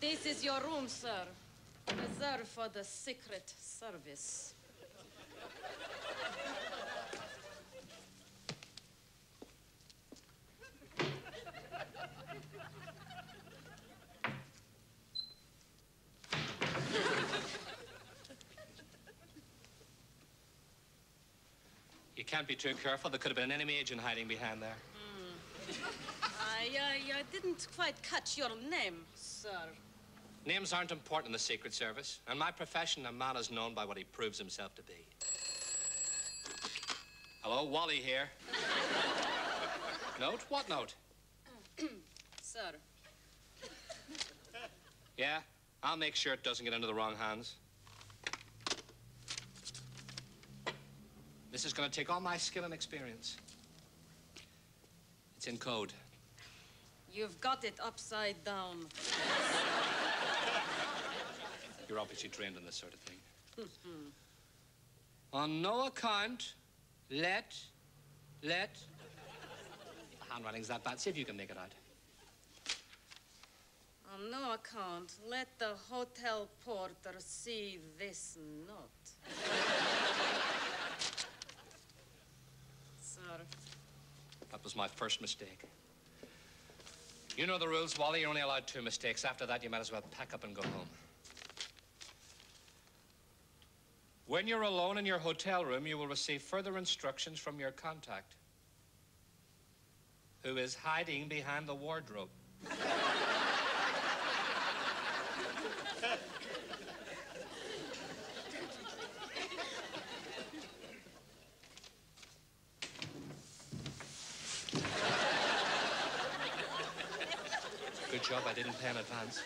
This is your room, sir. Reserved for the Secret Service. You can't be too careful. There could have been an enemy agent hiding behind there. Hmm. I, I, I didn't quite catch your name, sir. Names aren't important in the Secret Service. In my profession, a man is known by what he proves himself to be. Hello, Wally here. note? What note? Sir, Yeah, I'll make sure it doesn't get into the wrong hands. This is going to take all my skill and experience. It's in code. you've got it upside down. Obviously trained in this sort of thing. On no account, let, let. The handwriting's that bad. See if you can make it out. On no account, let the hotel porter see this note. Sir, That was my first mistake. You know the rules, Wally. You're only allowed two mistakes. After that, you might as well pack up and go home. When you're alone in your hotel room, you will receive further instructions from your contact, who is hiding behind the wardrobe. Good job I didn't pay in advance.